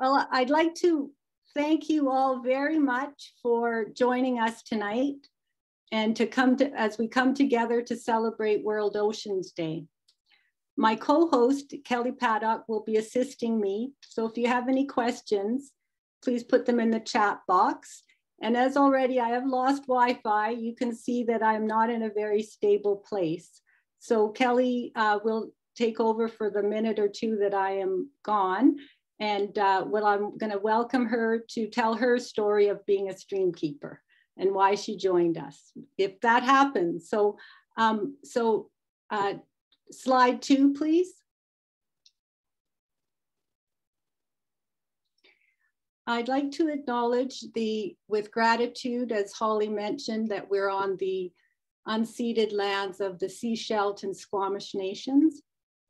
Well, I'd like to thank you all very much for joining us tonight and to come to as we come together to celebrate World Oceans Day. My co-host, Kelly Paddock, will be assisting me. So if you have any questions, please put them in the chat box. And as already I have lost Wi-Fi, you can see that I'm not in a very stable place. So Kelly uh, will take over for the minute or two that I am gone. And uh, well, I'm gonna welcome her to tell her story of being a stream keeper and why she joined us, if that happens. So, um, so uh, slide two, please. I'd like to acknowledge the, with gratitude, as Holly mentioned, that we're on the unceded lands of the Sechelt and Squamish nations.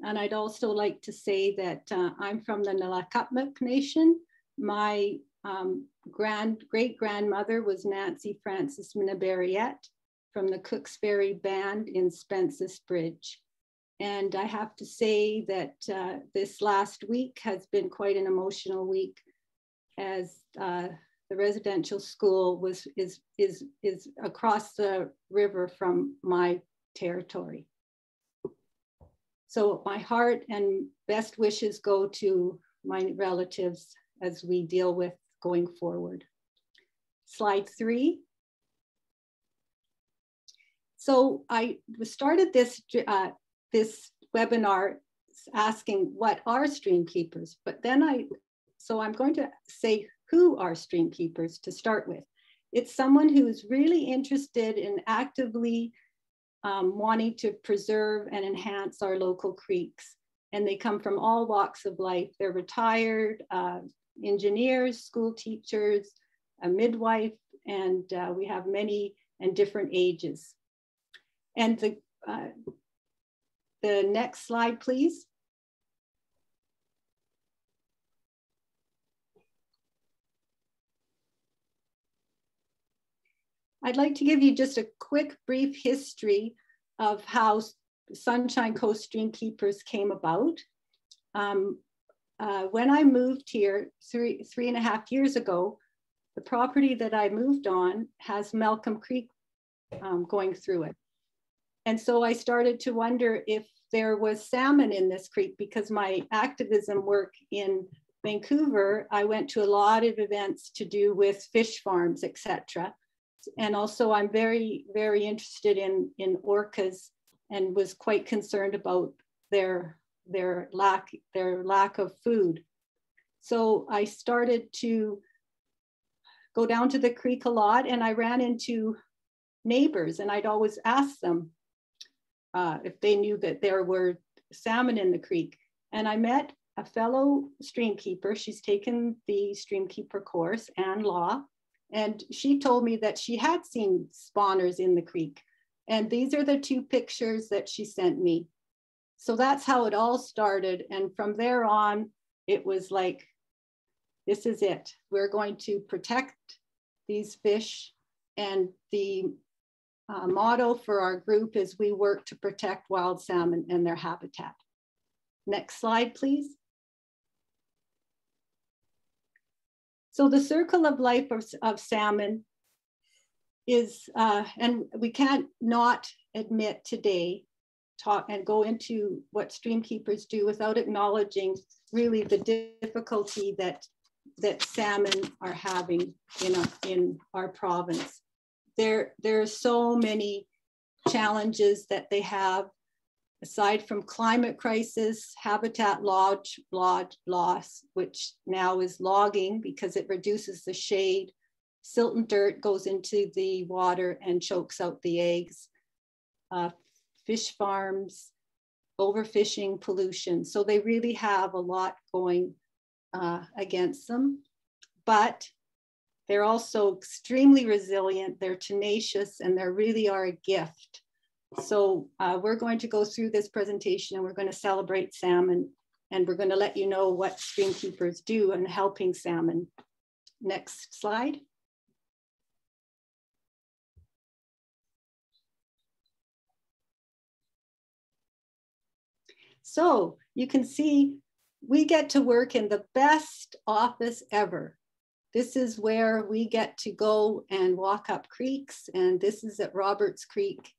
And I'd also like to say that uh, I'm from the Nlaka'pamux Nation. My um, grand great grandmother was Nancy Francis Minabariette from the Cook's Ferry Band in Spences Bridge. And I have to say that uh, this last week has been quite an emotional week as uh, the residential school was is is is across the river from my territory. So my heart and best wishes go to my relatives as we deal with going forward. Slide three. So I started this, uh, this webinar asking what are stream keepers, but then I, so I'm going to say who are stream keepers to start with. It's someone who's really interested in actively um, wanting to preserve and enhance our local creeks. And they come from all walks of life. They're retired uh, engineers, school teachers, a midwife, and uh, we have many and different ages. And the, uh, the next slide, please. I'd like to give you just a quick brief history of how Sunshine Coast Stream Keepers came about. Um, uh, when I moved here three, three and a half years ago, the property that I moved on has Malcolm Creek um, going through it. And so I started to wonder if there was salmon in this creek because my activism work in Vancouver, I went to a lot of events to do with fish farms, etc and also I'm very, very interested in, in orcas and was quite concerned about their, their, lack, their lack of food. So I started to go down to the creek a lot and I ran into neighbors and I'd always ask them uh, if they knew that there were salmon in the creek. And I met a fellow stream keeper. She's taken the stream keeper course, Anne Law, and she told me that she had seen spawners in the creek. And these are the two pictures that she sent me. So that's how it all started. And from there on, it was like, this is it. We're going to protect these fish. And the uh, motto for our group is we work to protect wild salmon and their habitat. Next slide, please. So the circle of life of, of salmon is, uh, and we can't not admit today, talk and go into what stream keepers do without acknowledging really the difficulty that that salmon are having in our, in our province. There, there are so many challenges that they have aside from climate crisis, habitat lodge, lodge loss, which now is logging because it reduces the shade, silt and dirt goes into the water and chokes out the eggs, uh, fish farms, overfishing, pollution. So they really have a lot going uh, against them, but they're also extremely resilient, they're tenacious, and they really are a gift so uh, we're going to go through this presentation and we're going to celebrate salmon and we're going to let you know what stream keepers do in helping salmon. Next slide. So you can see we get to work in the best office ever. This is where we get to go and walk up creeks, and this is at Roberts Creek.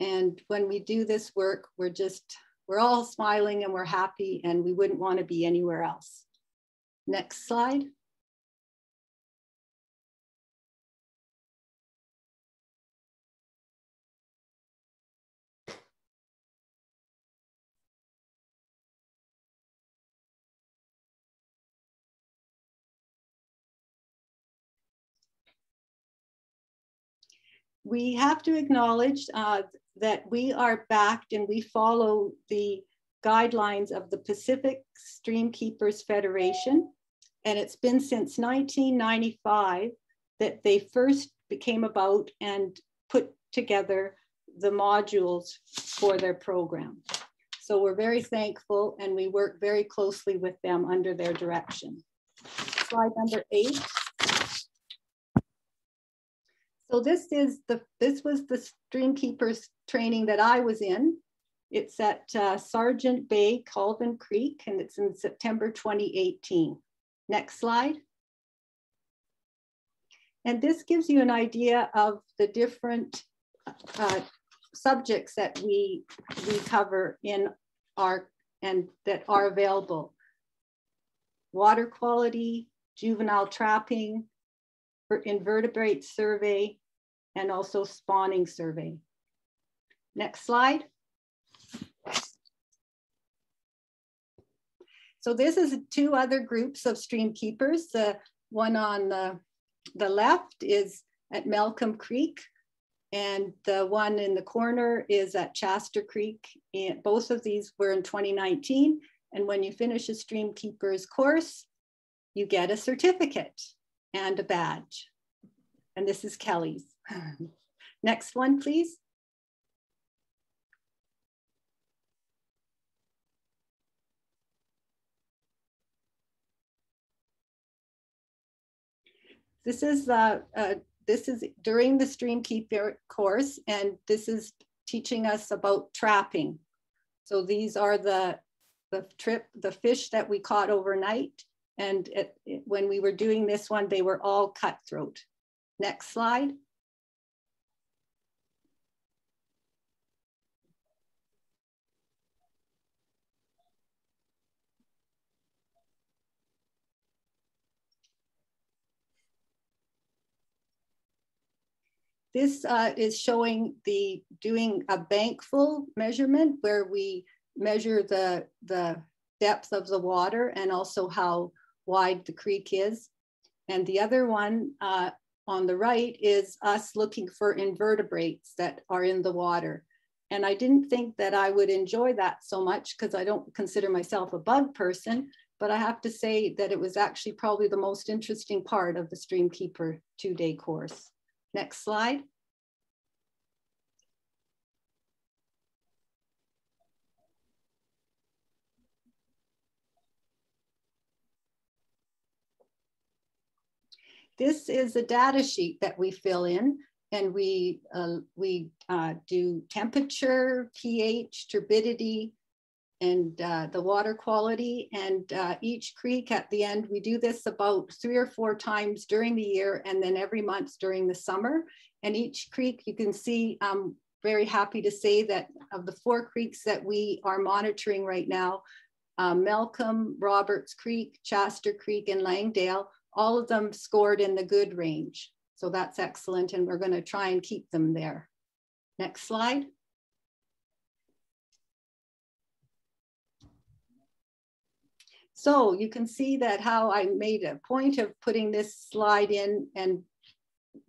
And when we do this work, we're just, we're all smiling and we're happy, and we wouldn't want to be anywhere else. Next slide. We have to acknowledge uh, that we are backed and we follow the guidelines of the Pacific Stream Keepers Federation. And it's been since 1995 that they first became about and put together the modules for their program. So we're very thankful and we work very closely with them under their direction. Slide number eight. This is the this was the Streamkeepers training that I was in. It's at uh, Sargeant Bay, Colvin Creek, and it's in September 2018. Next slide. And this gives you an idea of the different uh, subjects that we, we cover in our, and that are available. Water quality, juvenile trapping, invertebrate survey, and also spawning survey. Next slide. So this is two other groups of stream keepers. The one on the, the left is at Malcolm Creek, and the one in the corner is at Chaster Creek. And both of these were in 2019. And when you finish a stream keepers course, you get a certificate and a badge. And this is Kelly's. Next one, please. This is uh, uh, this is during the Streamkeeper course, and this is teaching us about trapping. So these are the the trip, the fish that we caught overnight. And it, it, when we were doing this one, they were all cutthroat. Next slide. This uh, is showing the doing a bankfull measurement where we measure the, the depth of the water and also how wide the creek is. And the other one uh, on the right is us looking for invertebrates that are in the water. And I didn't think that I would enjoy that so much because I don't consider myself a bug person, but I have to say that it was actually probably the most interesting part of the Streamkeeper two-day course. Next slide. This is a data sheet that we fill in and we, uh, we uh, do temperature, pH, turbidity, and uh, the water quality. And uh, each creek at the end, we do this about three or four times during the year and then every month during the summer. And each creek, you can see, I'm very happy to say that of the four creeks that we are monitoring right now, um, Malcolm, Roberts Creek, Chaster Creek, and Langdale, all of them scored in the good range. So that's excellent. And we're gonna try and keep them there. Next slide. So you can see that how I made a point of putting this slide in and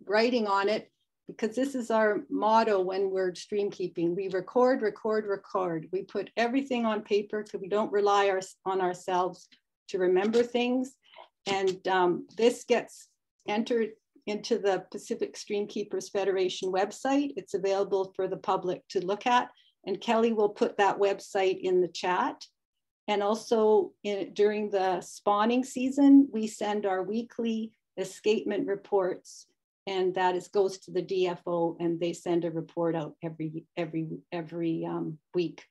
writing on it because this is our motto when we're stream keeping. We record, record, record. We put everything on paper because we don't rely our, on ourselves to remember things. And um, this gets entered into the Pacific Stream Keepers Federation website. It's available for the public to look at. And Kelly will put that website in the chat. And also in, during the spawning season, we send our weekly escapement reports and that is goes to the DFO and they send a report out every, every, every um, week.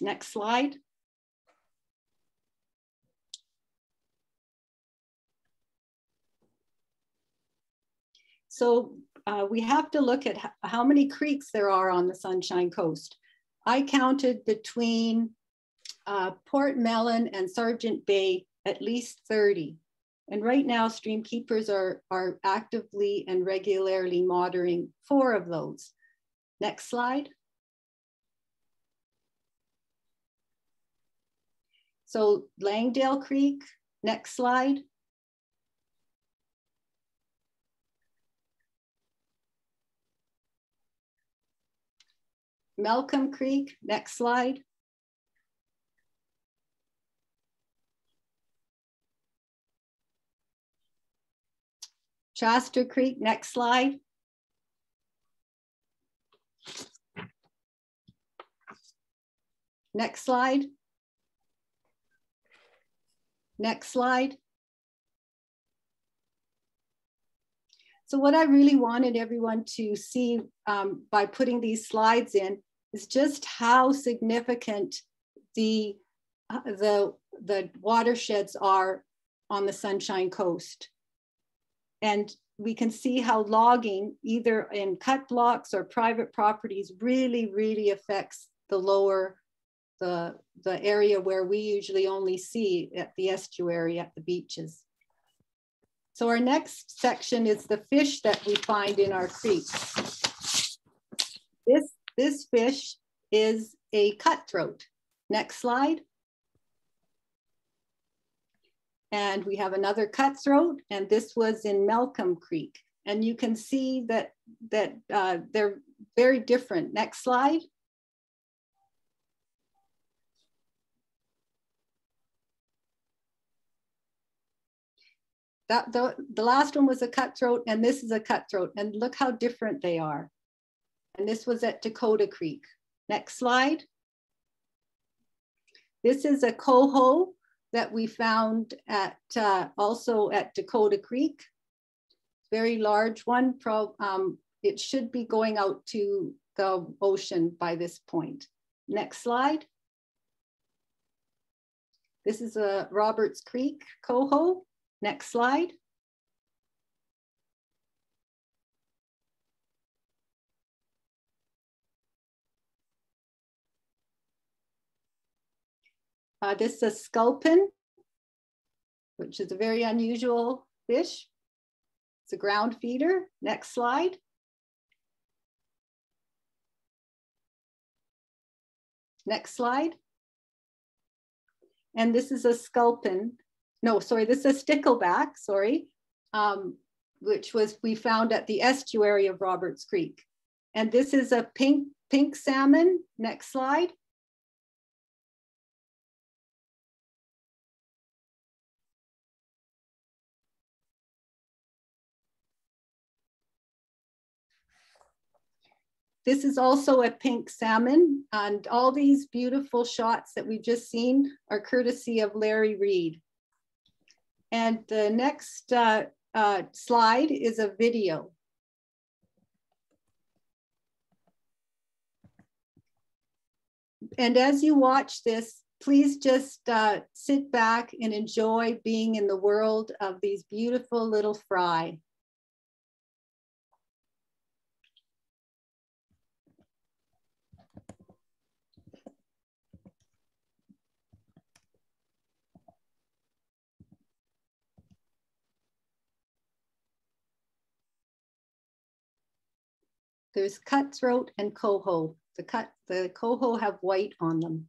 Next slide. So uh, we have to look at how many creeks there are on the Sunshine Coast. I counted between uh, Port Mellon and Sargeant Bay at least 30. And right now, stream keepers are, are actively and regularly monitoring four of those. Next slide. So Langdale Creek, next slide. Malcolm Creek, next slide. Chaster Creek, next slide. Next slide. Next slide. So what I really wanted everyone to see um, by putting these slides in is just how significant the, uh, the, the watersheds are on the Sunshine Coast. And we can see how logging, either in cut blocks or private properties, really, really affects the lower, the, the area where we usually only see at the estuary at the beaches. So our next section is the fish that we find in our creeks. This, this fish is a cutthroat. Next slide. And we have another cutthroat, and this was in Malcolm Creek. And you can see that, that uh, they're very different. Next slide. That, the, the last one was a cutthroat, and this is a cutthroat. And look how different they are. And this was at Dakota Creek. Next slide. This is a coho that we found at uh, also at Dakota Creek. Very large one. Pro, um, it should be going out to the ocean by this point. Next slide. This is a Roberts Creek coho. Next slide. Uh, this is a sculpin, which is a very unusual fish. It's a ground feeder. Next slide. Next slide. And this is a sculpin. No, sorry, this is a stickleback, sorry, um, which was we found at the estuary of Roberts Creek. And this is a pink, pink salmon. Next slide. This is also a pink salmon and all these beautiful shots that we've just seen are courtesy of Larry Reed. And the next uh, uh, slide is a video. And as you watch this, please just uh, sit back and enjoy being in the world of these beautiful little fry. There's cutthroat and coho. The cut, the coho have white on them.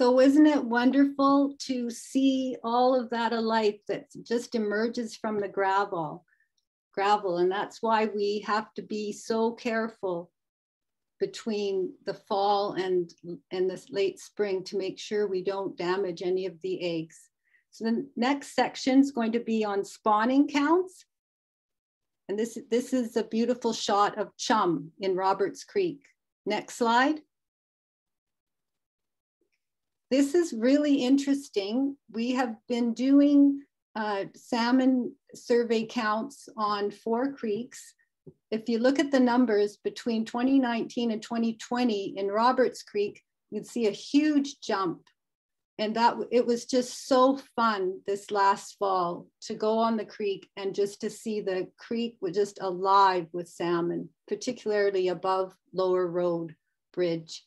So isn't it wonderful to see all of that alive that just emerges from the gravel, gravel. And that's why we have to be so careful between the fall and, and this late spring to make sure we don't damage any of the eggs. So the next section is going to be on spawning counts. And this, this is a beautiful shot of chum in Roberts Creek. Next slide. This is really interesting. We have been doing uh, salmon survey counts on four creeks. If you look at the numbers between 2019 and 2020 in Roberts Creek, you'd see a huge jump. And that it was just so fun this last fall to go on the creek and just to see the creek was just alive with salmon, particularly above Lower Road Bridge.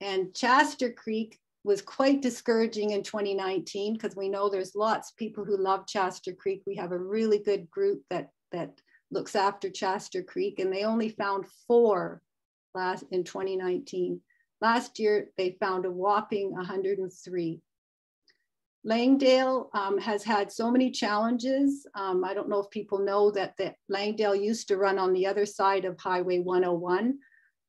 And Chaster Creek was quite discouraging in 2019 because we know there's lots of people who love Chaster Creek. We have a really good group that that looks after Chaster Creek, and they only found four last in 2019. Last year, they found a whopping 103. Langdale um, has had so many challenges. Um, I don't know if people know that, that Langdale used to run on the other side of Highway 101.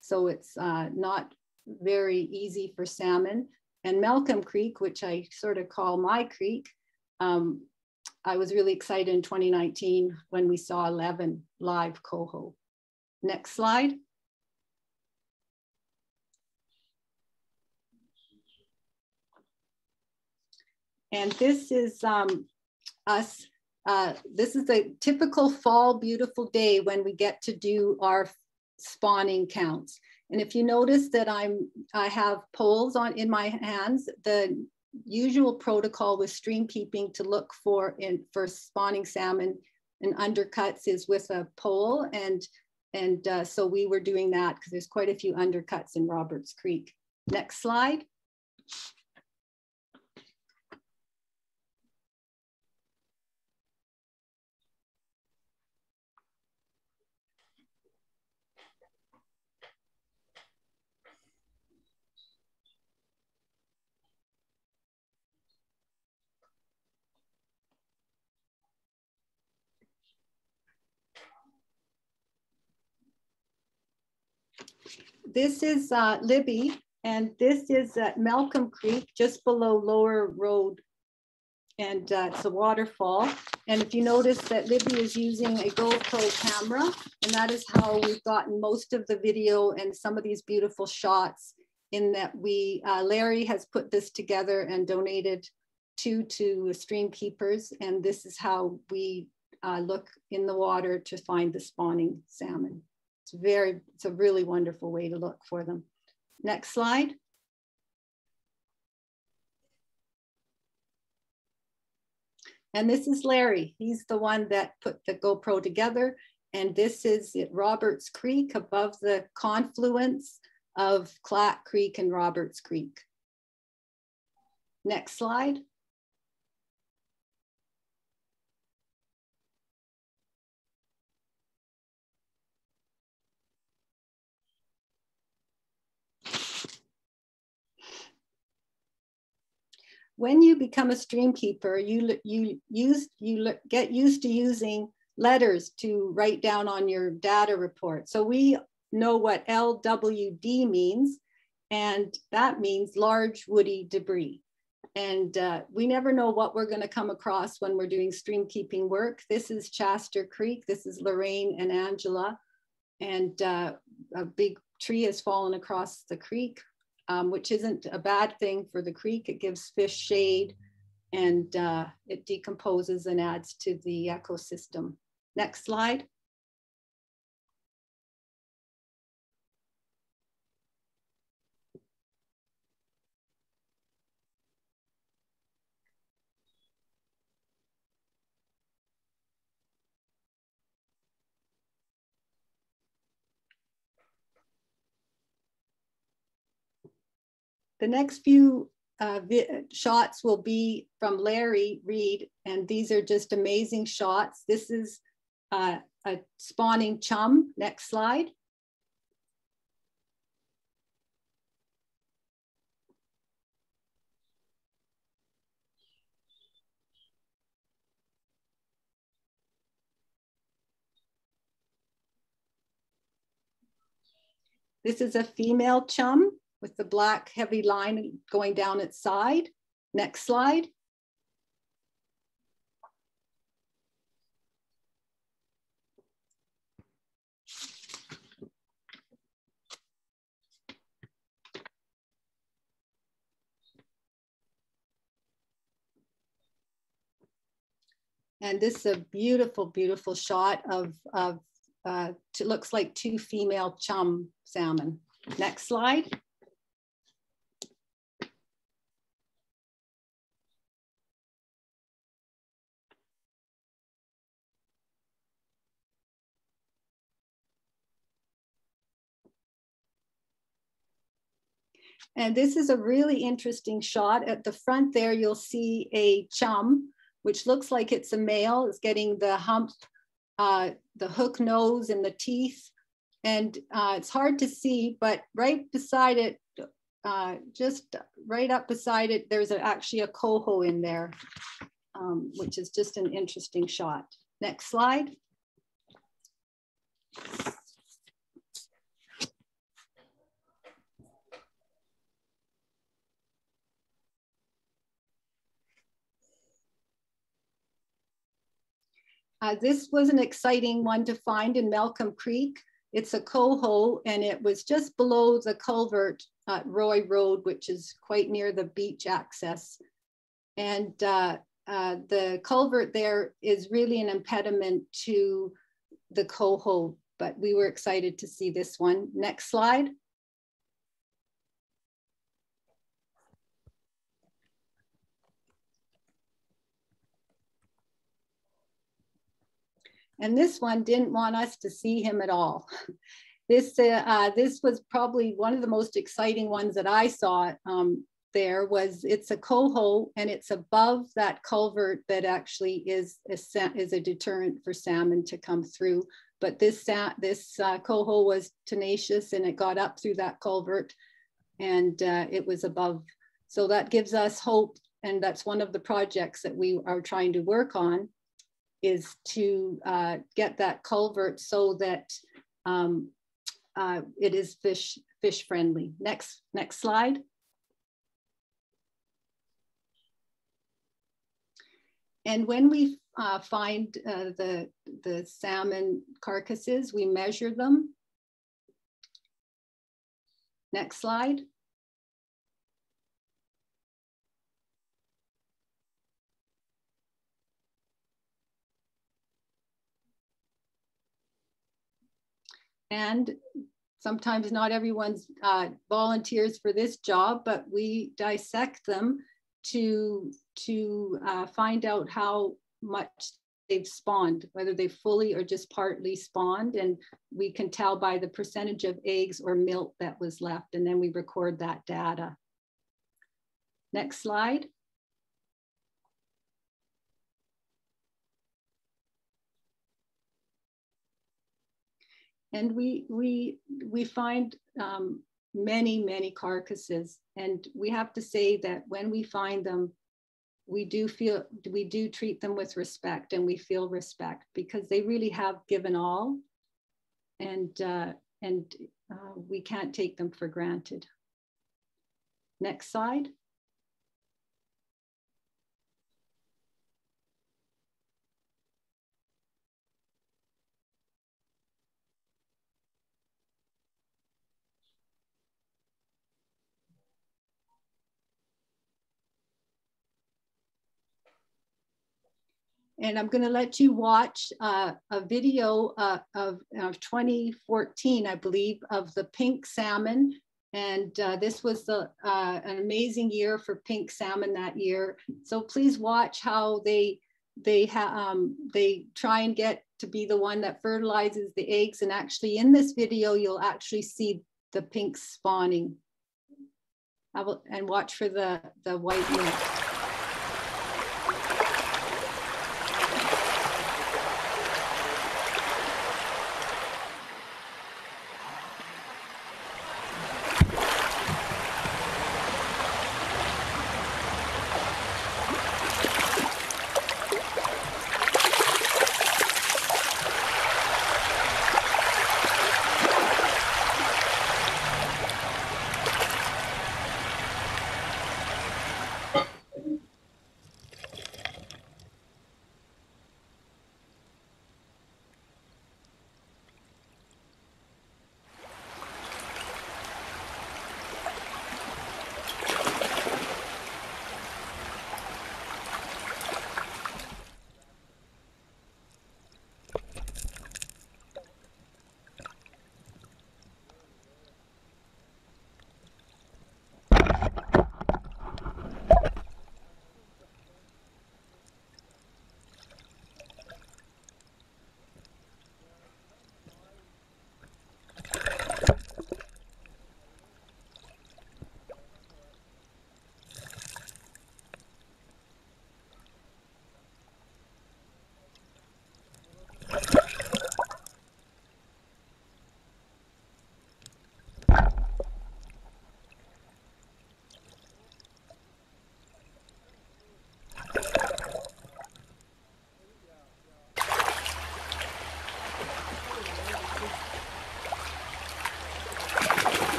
So it's uh, not very easy for salmon. And Malcolm Creek, which I sort of call my creek, um, I was really excited in 2019 when we saw 11 live coho. Next slide. And this is um, us. Uh, this is a typical fall beautiful day when we get to do our spawning counts. And if you notice that I'm, I have poles on in my hands, the usual protocol with stream keeping to look for in for spawning salmon and undercuts is with a pole. And, and uh, so we were doing that because there's quite a few undercuts in Roberts Creek. Next slide. This is uh, Libby, and this is at Malcolm Creek, just below Lower Road. And uh, it's a waterfall. And if you notice that Libby is using a GoPro camera, and that is how we've gotten most of the video and some of these beautiful shots in that we, uh, Larry has put this together and donated two to stream keepers. And this is how we uh, look in the water to find the spawning salmon. It's very, it's a really wonderful way to look for them. Next slide. And this is Larry. He's the one that put the GoPro together. And this is at Roberts Creek above the confluence of Clack Creek and Roberts Creek. Next slide. When you become a stream keeper, you, you, use, you get used to using letters to write down on your data report. So we know what LWD means, and that means large woody debris. And uh, we never know what we're gonna come across when we're doing stream keeping work. This is Chaster Creek, this is Lorraine and Angela, and uh, a big tree has fallen across the creek um, which isn't a bad thing for the creek. It gives fish shade and uh, it decomposes and adds to the ecosystem. Next slide. The next few uh, shots will be from Larry Reed, and these are just amazing shots. This is uh, a spawning chum. Next slide. This is a female chum with the black heavy line going down its side. Next slide. And this is a beautiful, beautiful shot of, of uh, looks like two female chum salmon. Next slide. And this is a really interesting shot. At the front there, you'll see a chum which looks like it's a male, is getting the hump, uh, the hook nose and the teeth. And uh, it's hard to see, but right beside it, uh, just right up beside it, there's a, actually a coho in there, um, which is just an interesting shot. Next slide. Uh, this was an exciting one to find in Malcolm Creek. It's a coho and it was just below the culvert at Roy Road, which is quite near the beach access. And uh, uh, the culvert there is really an impediment to the coho, but we were excited to see this one. Next slide. And this one didn't want us to see him at all. This, uh, uh, this was probably one of the most exciting ones that I saw um, there was it's a coho and it's above that culvert that actually is a, is a deterrent for salmon to come through. But this, this uh, coho was tenacious and it got up through that culvert and uh, it was above. So that gives us hope. And that's one of the projects that we are trying to work on is to uh, get that culvert so that um, uh, it is fish, fish friendly. Next, next slide. And when we uh, find uh, the, the salmon carcasses, we measure them. Next slide. And sometimes not everyone's uh, volunteers for this job, but we dissect them to, to uh, find out how much they've spawned, whether they fully or just partly spawned. And we can tell by the percentage of eggs or milt that was left. And then we record that data. Next slide. And we we we find um, many many carcasses. And we have to say that when we find them we do feel we do treat them with respect and we feel respect because they really have given all. And uh, and uh, we can't take them for granted. Next slide and I'm going to let you watch uh, a video uh, of, of 2014, I believe, of the pink salmon. And uh, this was the, uh, an amazing year for pink salmon that year. So please watch how they they um, they try and get to be the one that fertilizes the eggs. And actually, in this video, you'll actually see the pink spawning. I Will, and watch for the the white.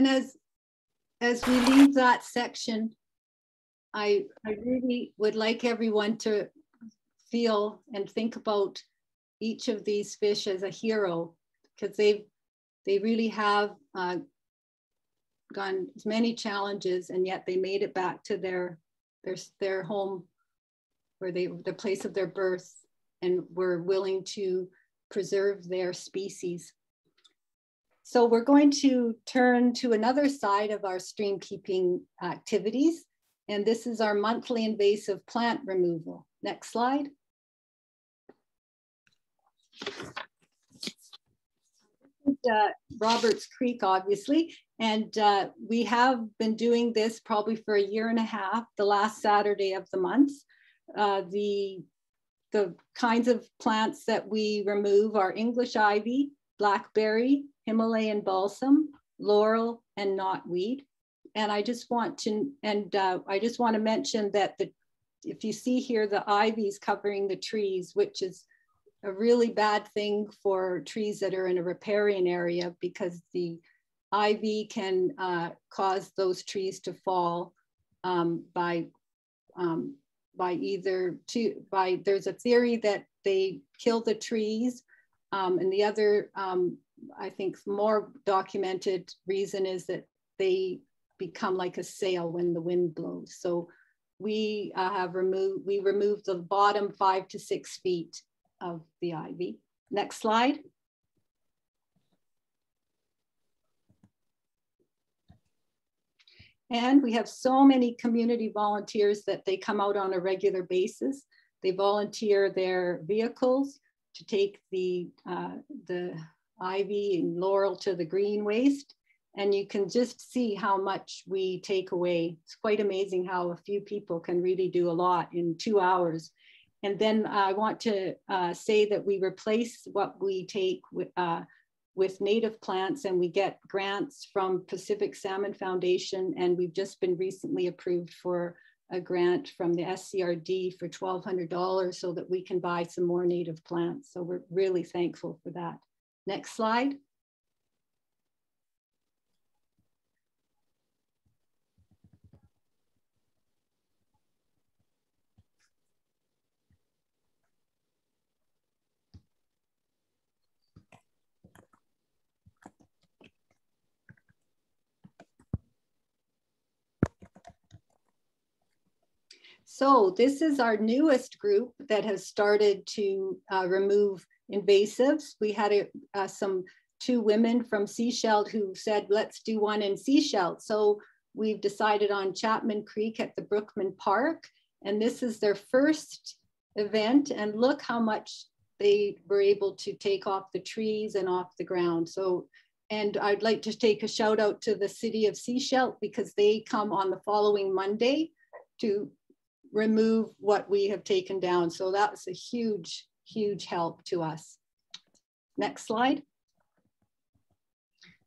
And as, as we leave that section, I, I really would like everyone to feel and think about each of these fish as a hero because they've they really have uh, gone many challenges and yet they made it back to their their their home where they the place of their birth and were willing to preserve their species. So we're going to turn to another side of our stream keeping activities. And this is our monthly invasive plant removal. Next slide. Uh, Roberts Creek, obviously, and uh, we have been doing this probably for a year and a half, the last Saturday of the month. Uh, the, the kinds of plants that we remove are English ivy, blackberry, Himalayan balsam, laurel, and knotweed. And I just want to, and uh, I just want to mention that the, if you see here, the ivy is covering the trees, which is a really bad thing for trees that are in a riparian area because the ivy can uh, cause those trees to fall um, by um, by either to by there's a theory that they kill the trees um, and the other um, I think more documented reason is that they become like a sail when the wind blows. So we uh, have removed we removed the bottom five to six feet of the ivy. Next slide. And we have so many community volunteers that they come out on a regular basis. They volunteer their vehicles to take the, uh, the ivy and laurel to the green waste. And you can just see how much we take away. It's quite amazing how a few people can really do a lot in two hours. And then I want to uh, say that we replace what we take with, uh, with native plants and we get grants from Pacific Salmon Foundation and we've just been recently approved for a grant from the SCRD for $1,200 so that we can buy some more native plants. So we're really thankful for that. Next slide. So this is our newest group that has started to uh, remove invasives. We had a, uh, some two women from Sechelt who said, let's do one in Sechelt. So we've decided on Chapman Creek at the Brookman Park. And this is their first event. And look how much they were able to take off the trees and off the ground. So, and I'd like to take a shout out to the city of Sechelt because they come on the following Monday to remove what we have taken down. So that was a huge, huge help to us. Next slide.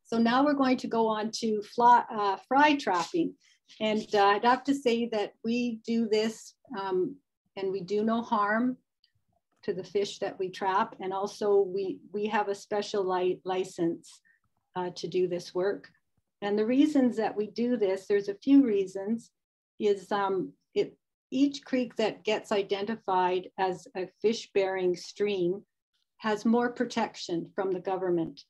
So now we're going to go on to fly, uh, fry trapping. And uh, I'd have to say that we do this um, and we do no harm to the fish that we trap. And also we, we have a special li license uh, to do this work. And the reasons that we do this, there's a few reasons, is um, it each creek that gets identified as a fish bearing stream has more protection from the government.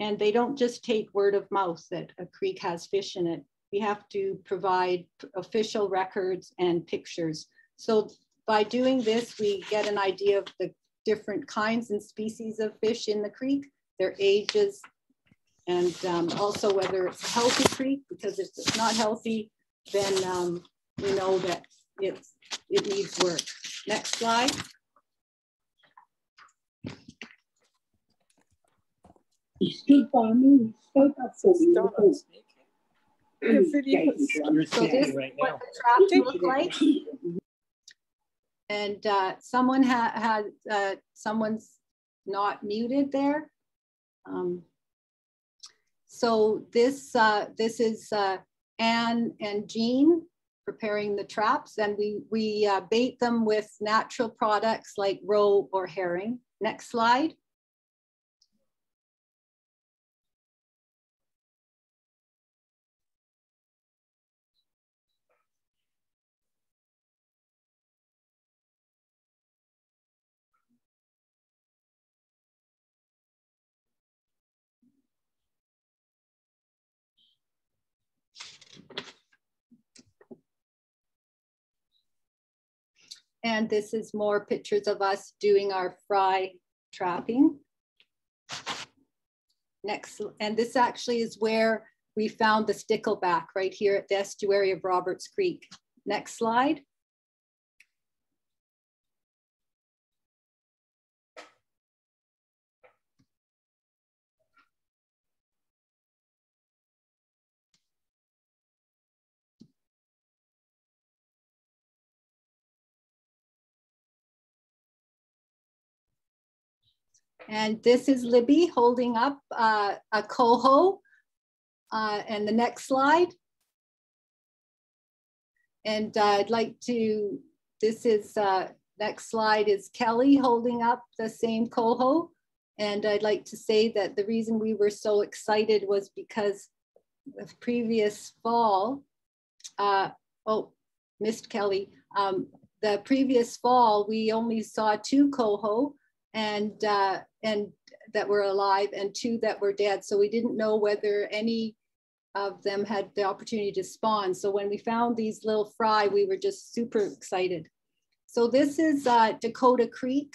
And they don't just take word of mouth that a creek has fish in it. We have to provide official records and pictures. So by doing this, we get an idea of the different kinds and species of fish in the creek, their ages, and um, also whether it's a healthy creek, because if it's not healthy, then um, we know that it's, it needs work. Next slide. He stood by me, he spoke up for me. So this is what the traps look like. And uh, someone had, had uh, someone's not muted there. Um, so this, uh, this is uh, Anne and Jean preparing the traps and we, we uh, bait them with natural products like roe or herring. Next slide. And this is more pictures of us doing our fry trapping. Next, and this actually is where we found the stickleback right here at the estuary of Roberts Creek. Next slide. And this is Libby holding up uh, a coho. Uh, and the next slide. And uh, I'd like to, this is, uh, next slide is Kelly holding up the same coho. And I'd like to say that the reason we were so excited was because the previous fall, uh, oh, missed Kelly. Um, the previous fall, we only saw two coho and uh, and that were alive and two that were dead. So we didn't know whether any of them had the opportunity to spawn. So when we found these little fry, we were just super excited. So this is uh, Dakota Creek.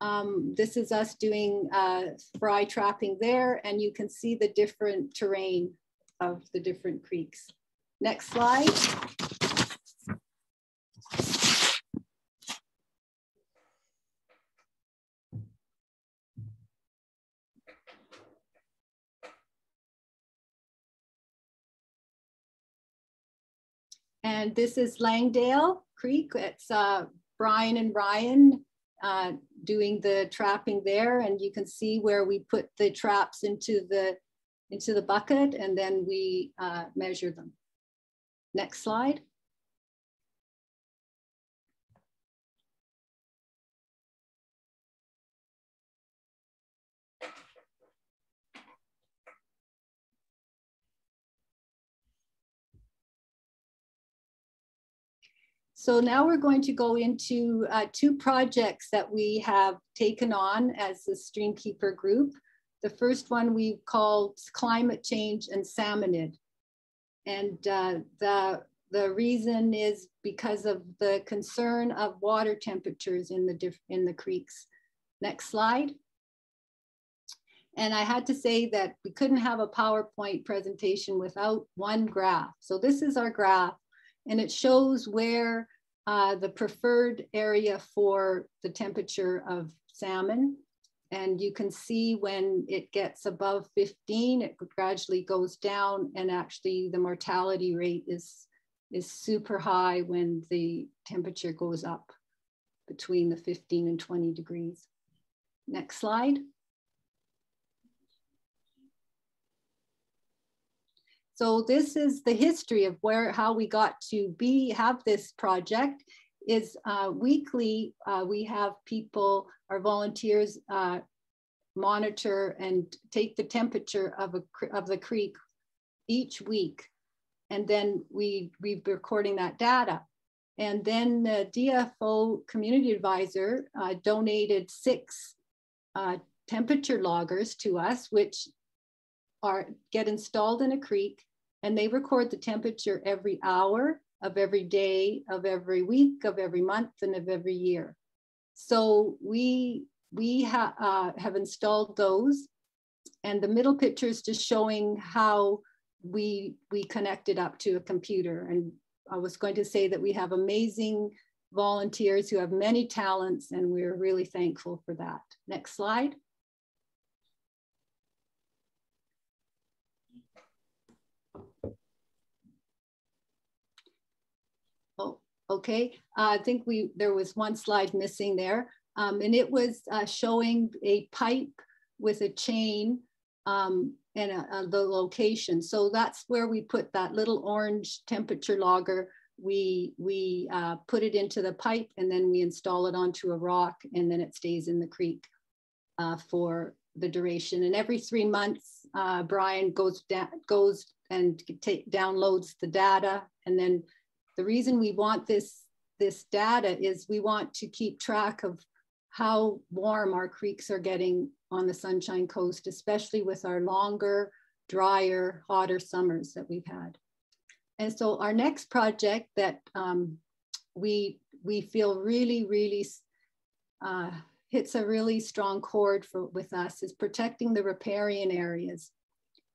Um, this is us doing uh, fry trapping there, and you can see the different terrain of the different creeks. Next slide. And this is Langdale Creek. It's uh, Brian and Ryan uh, doing the trapping there. And you can see where we put the traps into the, into the bucket and then we uh, measure them. Next slide. So now we're going to go into uh, two projects that we have taken on as the Streamkeeper group. The first one we called Climate Change and Salmonid. And uh, the, the reason is because of the concern of water temperatures in the, in the creeks. Next slide. And I had to say that we couldn't have a PowerPoint presentation without one graph. So this is our graph and it shows where uh, the preferred area for the temperature of salmon. And you can see when it gets above 15, it gradually goes down and actually the mortality rate is, is super high when the temperature goes up between the 15 and 20 degrees. Next slide. So this is the history of where how we got to be have this project. Is uh, weekly uh, we have people our volunteers uh, monitor and take the temperature of a of the creek each week. And then we we recording that data. And then the DFO community advisor uh, donated six uh, temperature loggers to us which are get installed in a creek and they record the temperature every hour of every day of every week of every month and of every year. So we we ha uh, have installed those and the middle picture is just showing how we we connected up to a computer. And i was going to say that we have amazing volunteers who have many talents and we're really thankful for that. Next slide Okay, uh, I think we there was one slide missing there, um, and it was uh, showing a pipe with a chain um, and a, a, the location. So that's where we put that little orange temperature logger. We we uh, put it into the pipe and then we install it onto a rock, and then it stays in the creek uh, for the duration. And every three months, uh, Brian goes down goes and downloads the data, and then the reason we want this, this data is we want to keep track of how warm our creeks are getting on the Sunshine Coast, especially with our longer, drier, hotter summers that we've had. And so our next project that um, we we feel really, really uh, hits a really strong chord for, with us is protecting the riparian areas.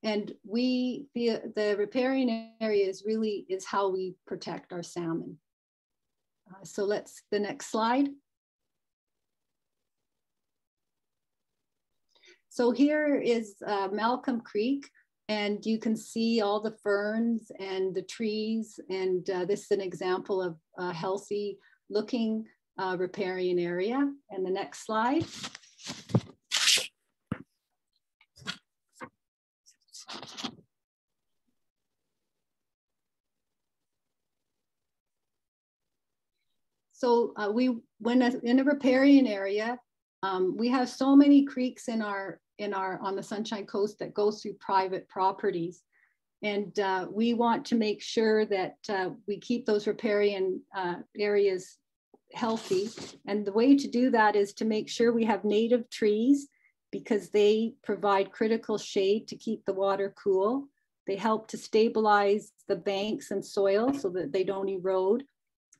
And we feel the riparian areas really is how we protect our salmon. Uh, so let's, the next slide. So here is uh, Malcolm Creek and you can see all the ferns and the trees. And uh, this is an example of a healthy looking uh, riparian area. And the next slide. So uh, we, when in a riparian area, um, we have so many creeks in our in our on the Sunshine Coast that goes through private properties, and uh, we want to make sure that uh, we keep those riparian uh, areas healthy. And the way to do that is to make sure we have native trees because they provide critical shade to keep the water cool. They help to stabilize the banks and soil so that they don't erode.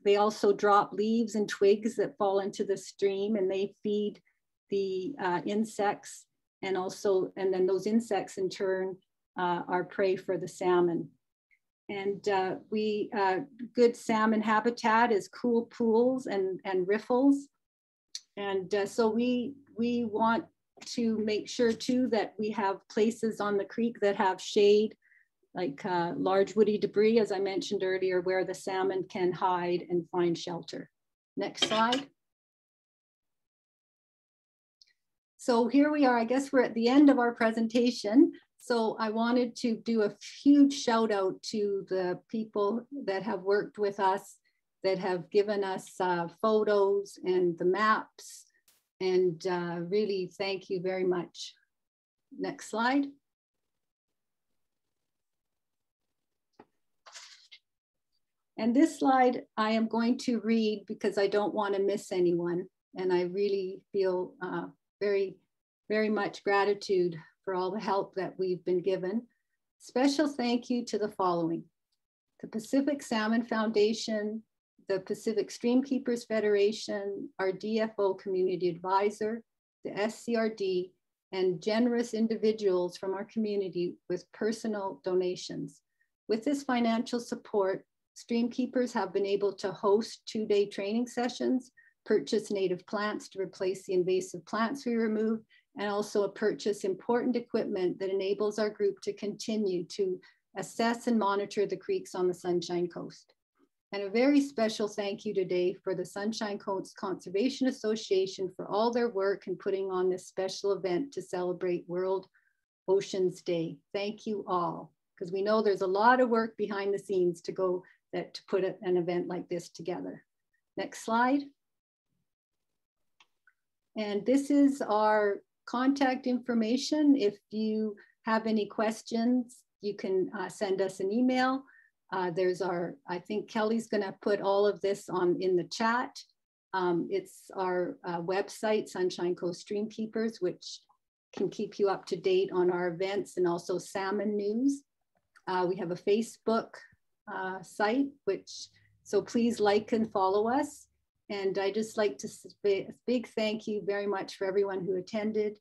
They also drop leaves and twigs that fall into the stream and they feed the uh, insects and also, and then those insects in turn uh, are prey for the salmon. And uh, we, uh, good salmon habitat is cool pools and, and riffles. And uh, so we, we want to make sure too that we have places on the creek that have shade, like uh, large woody debris, as I mentioned earlier, where the salmon can hide and find shelter. Next slide. So here we are, I guess we're at the end of our presentation. So I wanted to do a huge shout out to the people that have worked with us, that have given us uh, photos and the maps. And uh, really thank you very much. Next slide. And this slide I am going to read because I don't want to miss anyone. And I really feel uh, very, very much gratitude for all the help that we've been given. Special thank you to the following. The Pacific Salmon Foundation, the Pacific Stream Keepers Federation, our DFO community advisor, the SCRD, and generous individuals from our community with personal donations. With this financial support, Stream Keepers have been able to host two-day training sessions purchase native plants to replace the invasive plants we remove, and also purchase important equipment that enables our group to continue to assess and monitor the creeks on the Sunshine Coast. And a very special thank you today for the Sunshine Coast Conservation Association for all their work in putting on this special event to celebrate World Oceans Day. Thank you all, because we know there's a lot of work behind the scenes to go that to put an event like this together. Next slide. And this is our contact information. If you have any questions, you can uh, send us an email. Uh, there's our, I think Kelly's gonna put all of this on in the chat. Um, it's our uh, website, Sunshine Coast Stream Keepers, which can keep you up to date on our events and also salmon news. Uh, we have a Facebook uh, site, which, so please like and follow us. And I just like to say a big thank you very much for everyone who attended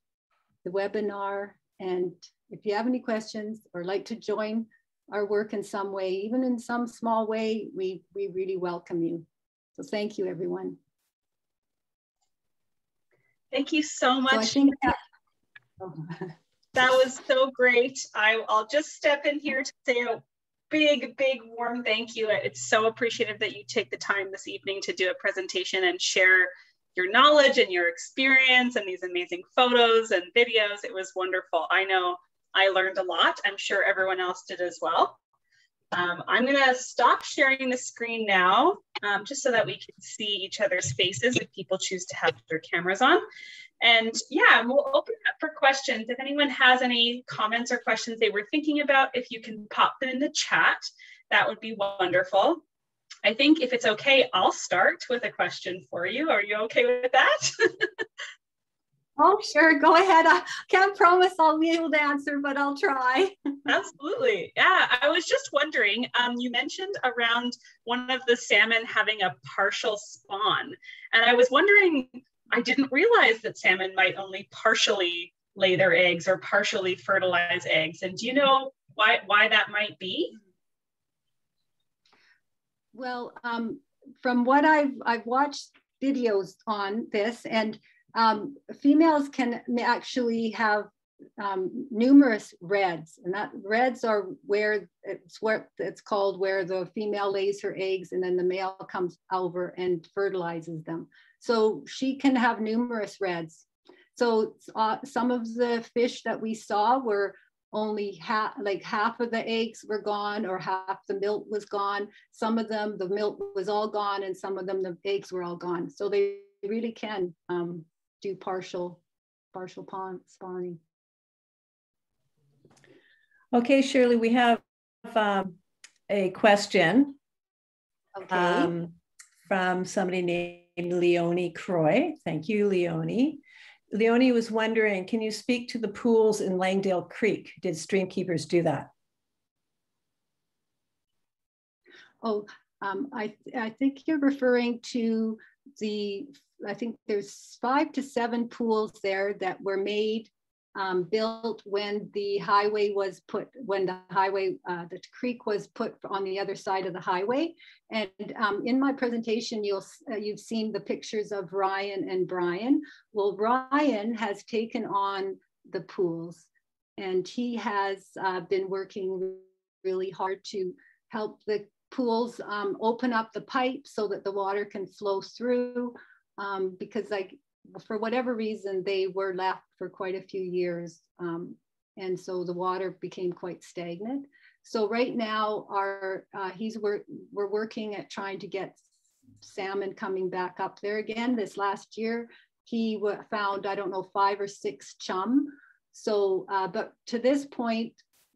the webinar. And if you have any questions or like to join our work in some way, even in some small way, we, we really welcome you. So thank you, everyone. Thank you so much. So that, that was so great. I, I'll just step in here to say a big, big warm thank you. It's so appreciative that you take the time this evening to do a presentation and share your knowledge and your experience and these amazing photos and videos. It was wonderful. I know I learned a lot. I'm sure everyone else did as well. Um, I'm gonna stop sharing the screen now, um, just so that we can see each other's faces if people choose to have their cameras on. And yeah, we'll open up for questions. If anyone has any comments or questions they were thinking about, if you can pop them in the chat, that would be wonderful. I think if it's okay, I'll start with a question for you. Are you okay with that? Oh, sure. Go ahead. I can't promise I'll be able to answer, but I'll try. Absolutely. Yeah. I was just wondering, um, you mentioned around one of the salmon having a partial spawn. And I was wondering, I didn't realize that salmon might only partially lay their eggs or partially fertilize eggs. And do you know why, why that might be? Well, um, from what I've, I've watched videos on this and um, females can actually have um, numerous redds, and that redds are where it's where it's called where the female lays her eggs, and then the male comes over and fertilizes them. So she can have numerous redds. So uh, some of the fish that we saw were only half, like half of the eggs were gone, or half the milt was gone. Some of them, the milt was all gone, and some of them, the eggs were all gone. So they really can um, do partial, partial pond spawning. Okay, Shirley, we have um, a question okay. um, from somebody named Leonie Croy. Thank you, Leonie. Leonie was wondering, can you speak to the pools in Langdale Creek? Did stream keepers do that? Oh, um, I, I think you're referring to the I think there's five to seven pools there that were made, um, built when the highway was put, when the highway, uh, the creek was put on the other side of the highway. And um, in my presentation, you'll, uh, you've seen the pictures of Ryan and Brian. Well, Ryan has taken on the pools and he has uh, been working really hard to help the pools um, open up the pipe so that the water can flow through um, because like for whatever reason they were left for quite a few years um, and so the water became quite stagnant. So right now our uh, he's work we're working at trying to get salmon coming back up there again. This last year he found i don't know five or six chum. So uh, but to this point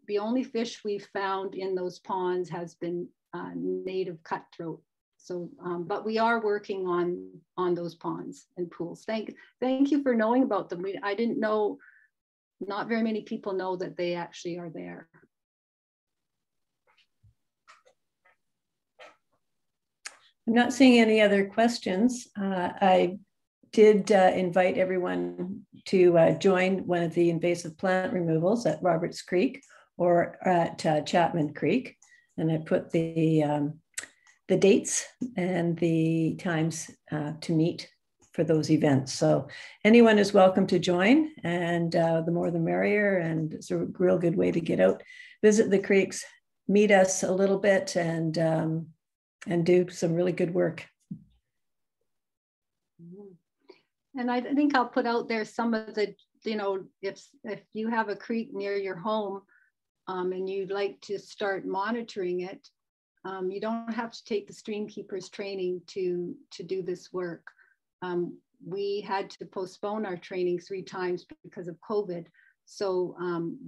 the only fish we've found in those ponds has been uh, native cutthroat so, um, but we are working on on those ponds and pools. Thank thank you for knowing about them. We, I didn't know. Not very many people know that they actually are there. I'm not seeing any other questions. Uh, I did uh, invite everyone to uh, join one of the invasive plant removals at Roberts Creek or at uh, Chapman Creek. And I put the um, the dates and the times uh, to meet for those events. So anyone is welcome to join, and uh, the more the merrier. And it's a real good way to get out, visit the creeks, meet us a little bit, and um, and do some really good work. And I think I'll put out there some of the, you know, if if you have a creek near your home, um, and you'd like to start monitoring it, um, you don't have to take the stream keepers training to, to do this work. Um, we had to postpone our training three times because of COVID. So um,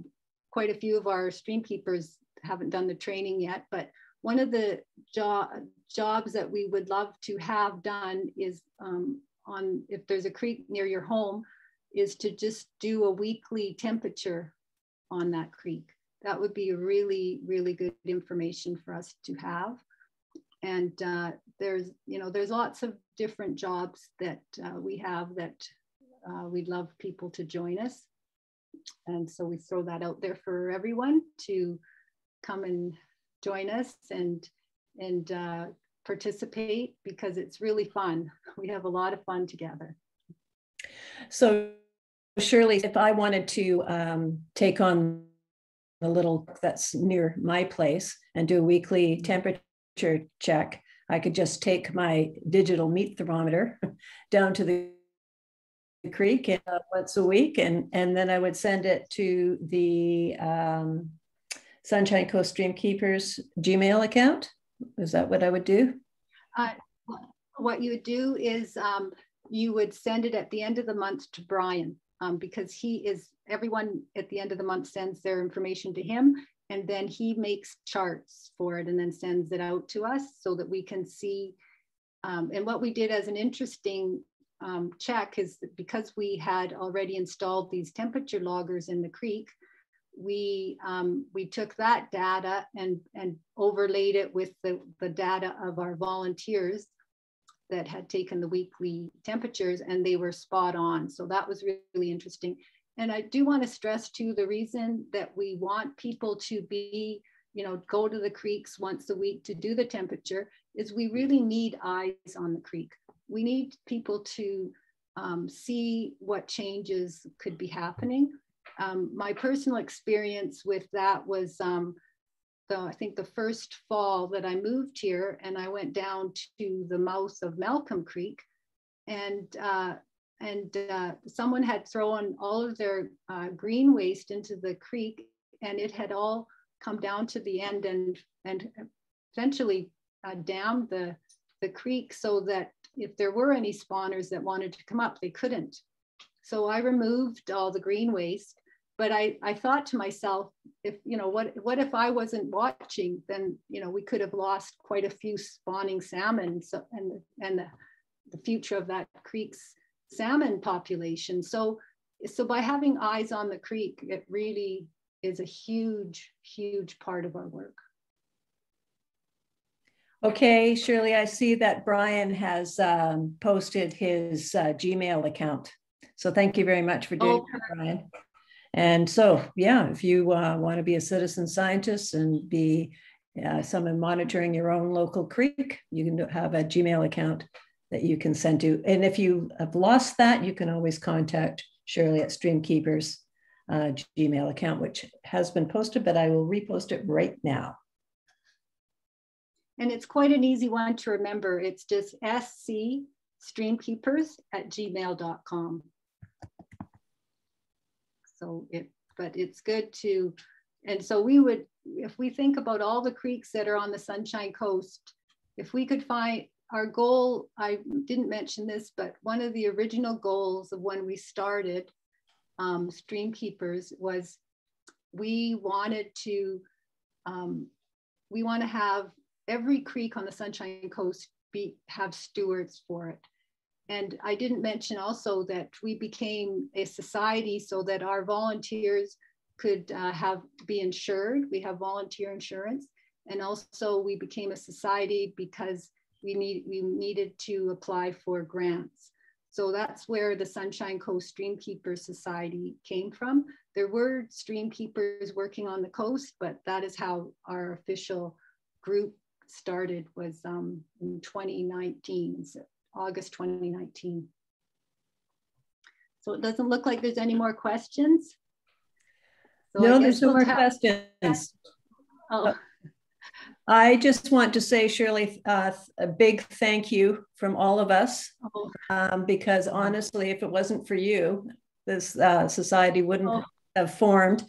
quite a few of our stream keepers haven't done the training yet, but one of the jo jobs that we would love to have done is um, on, if there's a creek near your home, is to just do a weekly temperature on that creek that would be really, really good information for us to have. And uh, there's, you know, there's lots of different jobs that uh, we have that uh, we'd love people to join us. And so we throw that out there for everyone to come and join us and and uh, participate because it's really fun. We have a lot of fun together. So, Shirley, if I wanted to um, take on a little that's near my place and do a weekly temperature check, I could just take my digital meat thermometer down to the creek and, uh, once a week, and and then I would send it to the um, Sunshine Coast Stream Keepers Gmail account. Is that what I would do? Uh, what you would do is um, you would send it at the end of the month to Brian um, because he is everyone at the end of the month sends their information to him and then he makes charts for it and then sends it out to us so that we can see um, and what we did as an interesting um, check is because we had already installed these temperature loggers in the creek, we um, we took that data and and overlaid it with the, the data of our volunteers that had taken the weekly temperatures and they were spot on. So that was really interesting. And I do want to stress too, the reason that we want people to be, you know, go to the creeks once a week to do the temperature is we really need eyes on the creek. We need people to um, see what changes could be happening. Um, my personal experience with that was um, the, I think the first fall that I moved here and I went down to the mouth of Malcolm Creek. And uh, and uh, someone had thrown all of their uh, green waste into the creek and it had all come down to the end and and eventually uh, dammed the the creek so that if there were any spawners that wanted to come up they couldn't. So i removed all the green waste but I, I thought to myself, if you know what what if I wasn't watching, then you know we could have lost quite a few spawning salmon, so, and and the, the future of that creek's salmon population. So so by having eyes on the creek, it really is a huge huge part of our work. Okay, Shirley, I see that Brian has um, posted his uh, Gmail account. So thank you very much for doing oh, that, Brian. And so, yeah, if you uh, want to be a citizen scientist and be uh, someone monitoring your own local creek, you can have a Gmail account that you can send to. And if you have lost that, you can always contact Shirley at Streamkeepers uh, Gmail account, which has been posted, but I will repost it right now. And it's quite an easy one to remember. It's just sc streamkeepers at gmail.com. So it, but it's good to, and so we would, if we think about all the creeks that are on the Sunshine Coast, if we could find our goal, I didn't mention this, but one of the original goals of when we started um, Stream Keepers was we wanted to, um, we want to have every creek on the Sunshine Coast be have stewards for it. And I didn't mention also that we became a society so that our volunteers could uh, have be insured. We have volunteer insurance. And also we became a society because we need we needed to apply for grants. So that's where the Sunshine Coast Streamkeeper Society came from. There were streamkeepers working on the coast, but that is how our official group started was um, in 2019. August 2019. So it doesn't look like there's any more questions. So no, there's no we'll more questions. Oh. I just want to say, Shirley, uh, a big thank you from all of us, oh. um, because honestly, if it wasn't for you, this uh, society wouldn't oh. have formed.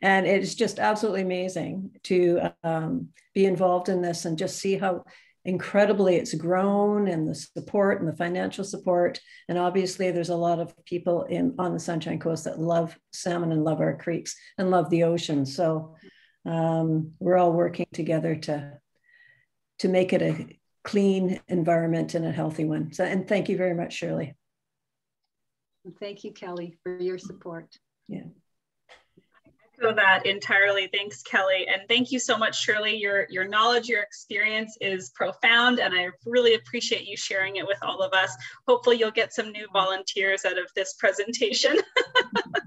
And it's just absolutely amazing to um, be involved in this and just see how incredibly it's grown and the support and the financial support. And obviously there's a lot of people in on the sunshine coast that love salmon and love our creeks and love the ocean. So um, we're all working together to to make it a clean environment and a healthy one. So and thank you very much shirley. Thank you kelly for your support. Yeah echo that entirely. Thanks, Kelly. And thank you so much, Shirley. Your, your knowledge, your experience is profound, and I really appreciate you sharing it with all of us. Hopefully you'll get some new volunteers out of this presentation.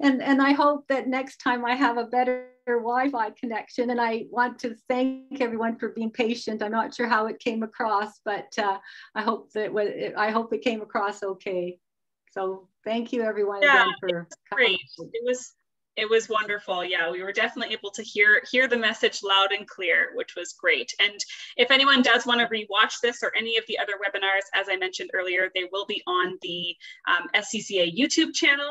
and, and I hope that next time I have a better Wi-Fi connection. And I want to thank everyone for being patient. I'm not sure how it came across, but uh, I hope that I hope it came across okay. So thank you everyone yeah, again for great. It was it was wonderful. Yeah, we were definitely able to hear hear the message loud and clear, which was great. And if anyone does want to rewatch this or any of the other webinars, as I mentioned earlier, they will be on the um, SCCA YouTube channel.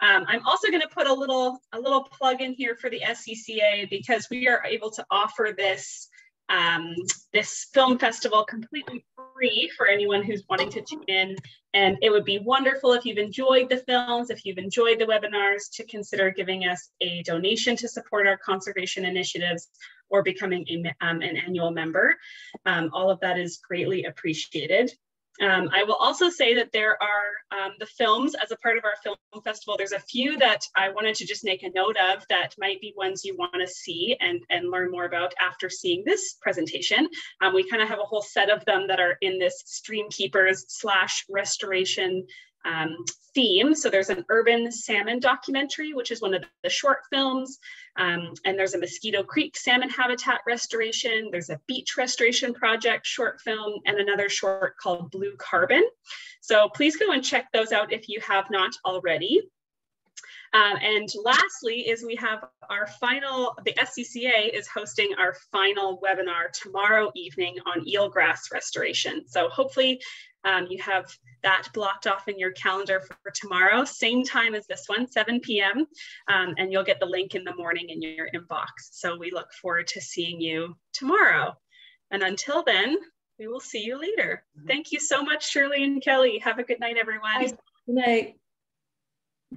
Um, I'm also going to put a little a little plug in here for the SCCA because we are able to offer this um, this film festival completely free for anyone who's wanting to tune in. And it would be wonderful if you've enjoyed the films, if you've enjoyed the webinars, to consider giving us a donation to support our conservation initiatives or becoming a, um, an annual member. Um, all of that is greatly appreciated. Um, I will also say that there are um, the films as a part of our film festival. There's a few that I wanted to just make a note of that might be ones you want to see and, and learn more about after seeing this presentation. Um, we kind of have a whole set of them that are in this Stream Keepers slash restoration um, theme. So there's an urban salmon documentary, which is one of the short films. Um, and there's a Mosquito Creek salmon habitat restoration. There's a beach restoration project short film and another short called Blue Carbon. So please go and check those out if you have not already. Um, and lastly is we have our final, the SCCA is hosting our final webinar tomorrow evening on eelgrass restoration. So hopefully um, you have that blocked off in your calendar for, for, tomorrow, same time as this one, 7 p.m. Um, and you'll get the link in the morning in your inbox. So we look forward to seeing you tomorrow. And until then, we will see you later. Thank you so much, Shirley and Kelly. Have a good night, everyone. Good night.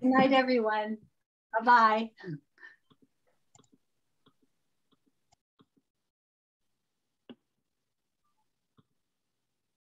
Good night, everyone. Bye-bye.